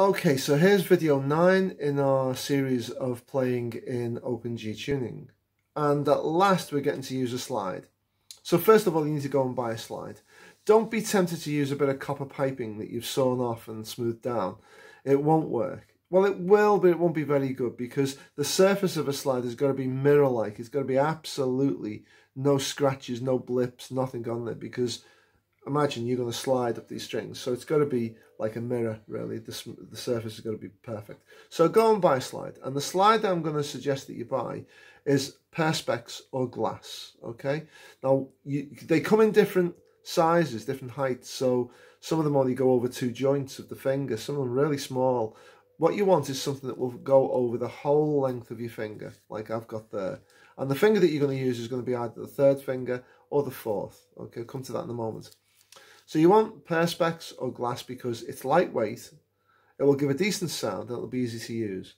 Okay, so here's video 9 in our series of playing in Open G Tuning. And at last we're getting to use a slide. So first of all you need to go and buy a slide. Don't be tempted to use a bit of copper piping that you've sawn off and smoothed down. It won't work. Well, it will, but it won't be very good because the surface of a slide has got to be mirror-like. It's got to be absolutely no scratches, no blips, nothing on there because imagine you're going to slide up these strings. So it's got to be like a mirror, really. The, the surface is going to be perfect. So go and buy a slide. And the slide that I'm going to suggest that you buy is Perspex or glass, okay? Now, you, they come in different sizes, different heights. So some of them only go over two joints of the finger. Some of them really small. What you want is something that will go over the whole length of your finger, like I've got there. And the finger that you're going to use is going to be either the third finger or the fourth. Okay, I'll come to that in a moment. So you want Perspex or glass because it's lightweight, it will give a decent sound and it'll be easy to use.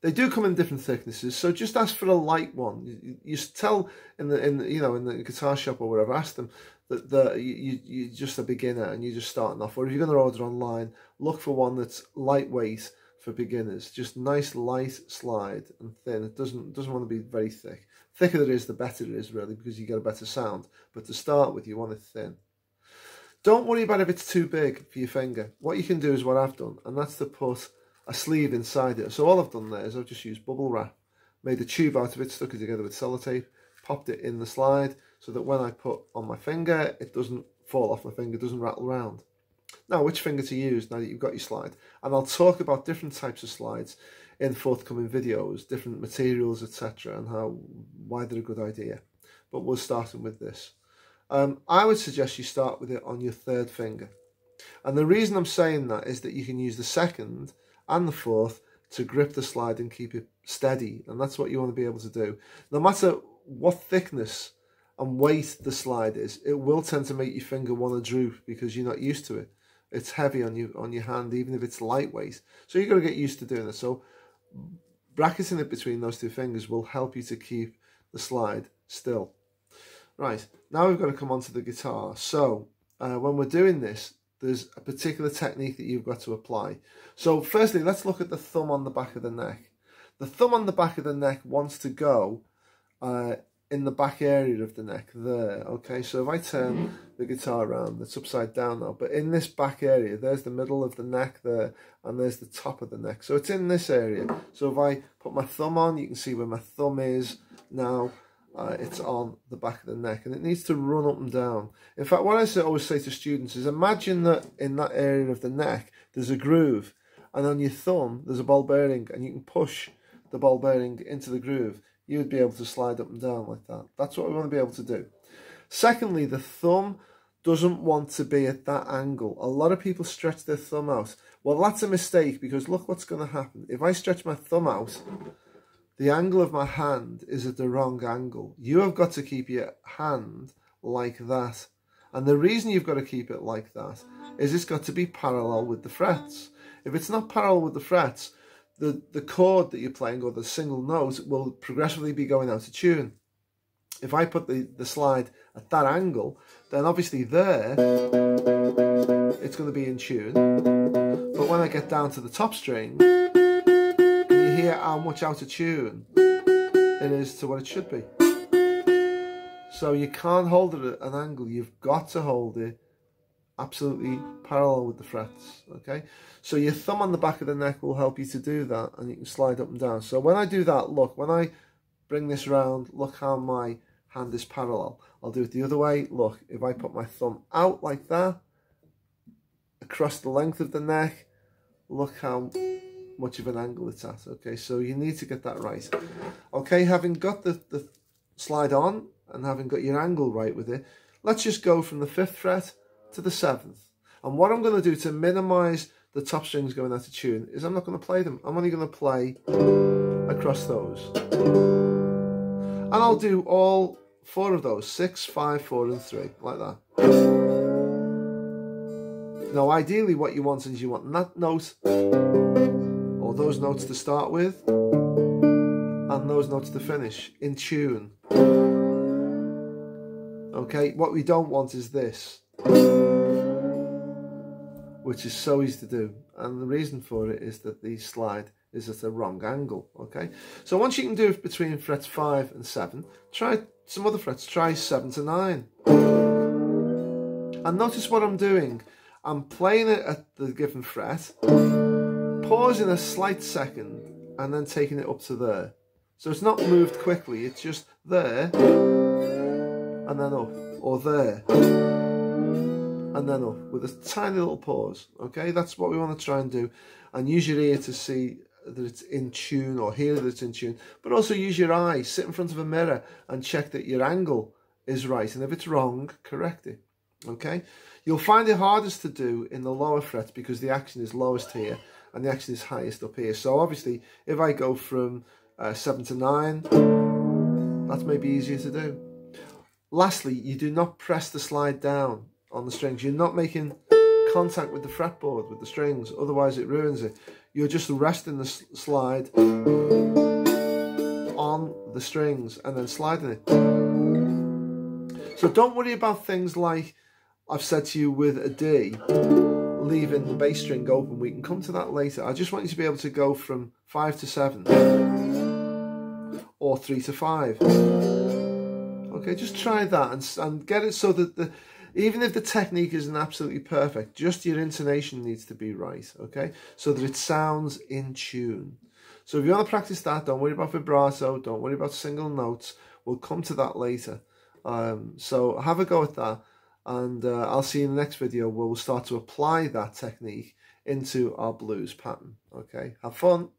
They do come in different thicknesses, so just ask for a light one. You, you tell in the in the, you know in the guitar shop or whatever, ask them that the you you're just a beginner and you're just starting off. Or if you're going to order online, look for one that's lightweight for beginners. Just nice light slide and thin. It doesn't doesn't want to be very thick. Thicker it is, the better it is really because you get a better sound. But to start with, you want it thin. Don't worry about if it's too big for your finger. What you can do is what I've done, and that's to put a sleeve inside it. So all I've done there is I've just used bubble wrap, made a tube out of it, stuck it together with sellotape, popped it in the slide so that when I put on my finger, it doesn't fall off my finger, doesn't rattle around. Now, which finger to use now that you've got your slide? And I'll talk about different types of slides in forthcoming videos, different materials, etc., and how why they're a good idea. But we're starting with this. Um, I would suggest you start with it on your third finger. And the reason I'm saying that is that you can use the second and the fourth to grip the slide and keep it steady. And that's what you want to be able to do. No matter what thickness and weight the slide is, it will tend to make your finger want to droop because you're not used to it. It's heavy on you on your hand, even if it's lightweight. So you've got to get used to doing it. So bracketing it between those two fingers will help you to keep the slide still. Right, now we've got to come onto the guitar. So, uh, when we're doing this, there's a particular technique that you've got to apply. So, firstly, let's look at the thumb on the back of the neck. The thumb on the back of the neck wants to go uh, in the back area of the neck there, okay? So if I turn the guitar around, it's upside down now, but in this back area, there's the middle of the neck there, and there's the top of the neck. So it's in this area. So if I put my thumb on, you can see where my thumb is now, uh, it's on the back of the neck and it needs to run up and down. In fact, what I always say to students is imagine that in that area of the neck, there's a groove and on your thumb, there's a ball bearing and you can push the ball bearing into the groove. You would be able to slide up and down like that. That's what we want to be able to do. Secondly, the thumb doesn't want to be at that angle. A lot of people stretch their thumb out. Well, that's a mistake because look what's going to happen. If I stretch my thumb out, the angle of my hand is at the wrong angle. You have got to keep your hand like that. And the reason you've got to keep it like that is it's got to be parallel with the frets. If it's not parallel with the frets, the, the chord that you're playing or the single note will progressively be going out of tune. If I put the, the slide at that angle, then obviously there, it's going to be in tune. But when I get down to the top string, hear how much out of tune it is to what it should be. So you can't hold it at an angle. You've got to hold it absolutely parallel with the frets. Okay. So your thumb on the back of the neck will help you to do that and you can slide up and down. So when I do that, look, when I bring this round, look how my hand is parallel. I'll do it the other way. Look, if I put my thumb out like that, across the length of the neck, look how much of an angle it's at. Okay, so you need to get that right. Okay, having got the, the slide on and having got your angle right with it, let's just go from the fifth fret to the seventh. And what I'm going to do to minimize the top strings going out of tune is I'm not going to play them. I'm only going to play across those. And I'll do all four of those, six, five, four, and three, like that. Now, ideally what you want is you want that note those notes to start with and those notes to finish in tune. Okay, what we don't want is this. which is so easy to do. And the reason for it is that the slide is at a wrong angle, okay? So once you can do it between frets 5 and 7, try some other frets, try 7 to 9. And notice what I'm doing. I'm playing it at the given fret, pausing a slight second, and then taking it up to there. So it's not moved quickly, it's just there, and then up, or there, and then up, with a tiny little pause, okay? That's what we want to try and do. And use your ear to see that it's in tune, or hear that it's in tune, but also use your eye, sit in front of a mirror, and check that your angle is right, and if it's wrong, correct it, okay? You'll find it hardest to do in the lower frets because the action is lowest here and the action is highest up here. So obviously, if I go from uh, 7 to 9, that's maybe easier to do. Lastly, you do not press the slide down on the strings. You're not making contact with the fretboard, with the strings, otherwise it ruins it. You're just resting the slide on the strings and then sliding it. So don't worry about things like I've said to you with a D, leaving the bass string open. We can come to that later. I just want you to be able to go from 5 to 7 or 3 to 5. Okay, just try that and, and get it so that the even if the technique isn't absolutely perfect, just your intonation needs to be right, okay? So that it sounds in tune. So if you want to practice that, don't worry about vibrato, don't worry about single notes. We'll come to that later. Um, so have a go at that and uh, I'll see you in the next video where we'll start to apply that technique into our blues pattern. Okay, have fun.